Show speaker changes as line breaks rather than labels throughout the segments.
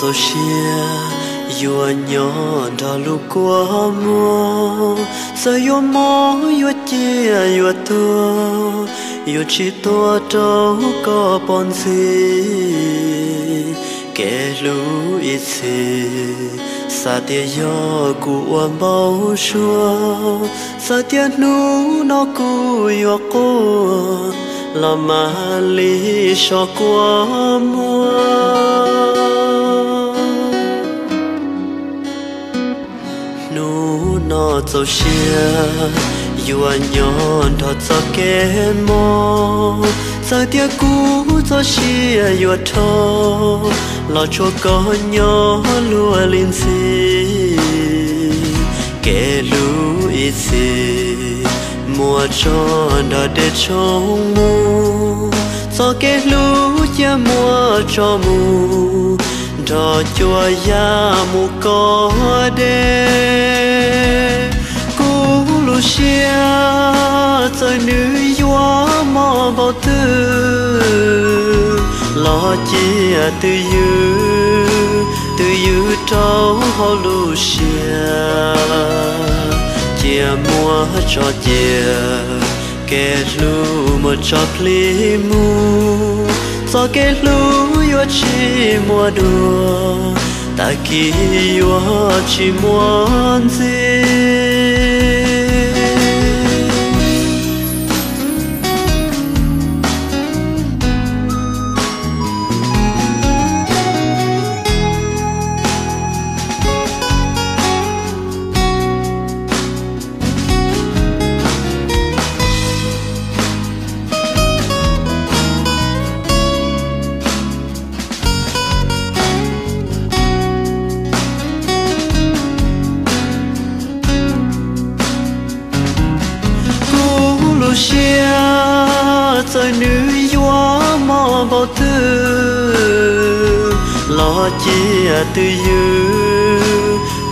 cho xia yua nhỏ đã lu qua mùa. Sa yua mò yua chia yua tua yua chi tua trâu có bon gì kẻ lu ít gì sa tia yo cu uam bao shua sa tia nu nó cu yua cô. Là mà li cho qua mùa. Nó cho xia yêu nhon thọ cho kẻ mò giờ tia cũ cho xia yêu thọ lo cho có nhỏ lúa linh si kẻ lú ít si mùa tròn đã để cho mù cho kẻ lú chia mùa cho mù trò chùa ya mù có đê. Cú lu xia, trời nữ gió mò bao tư. Lo chia tư dư tư dư trâu ho lu xia. Chia mua cho chia kẻ lu một cho pli mu cho kẻ lu chỉ chi mua đùa ta kỳ yêu chỉ muốn gì? Xia, trời nữ gió mò bao à, tư lo chia từ dư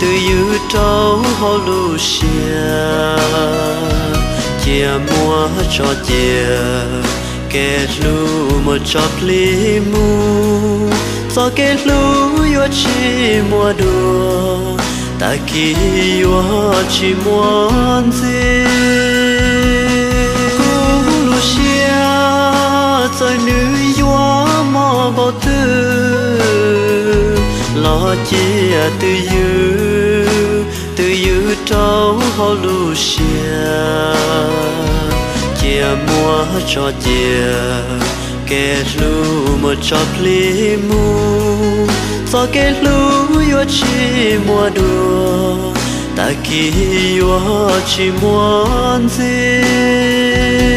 từ dư trâu ho lu xia. Chia à, mua cho chia à, kẻ lu một cho ly mu. Cho kẻ lu yo chi mua đùa, ta kỳ yo chi muốn gì lo chia từ dư từ dư trâu hô lu xia. Chia mua cho chia kẻ lu một cho pli mu. Cho kẻ lu yo chi mua đùa, ta kỳ yo chi muốn gì